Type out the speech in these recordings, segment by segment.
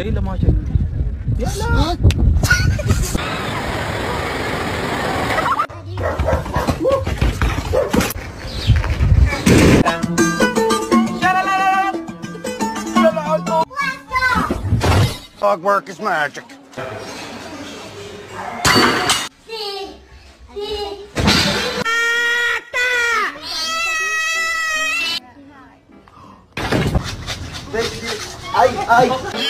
Ay, lamang siya. Yala! Dog work is magic. Ay, ay!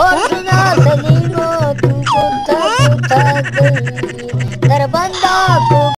ओतना सलीमो दरबंदा को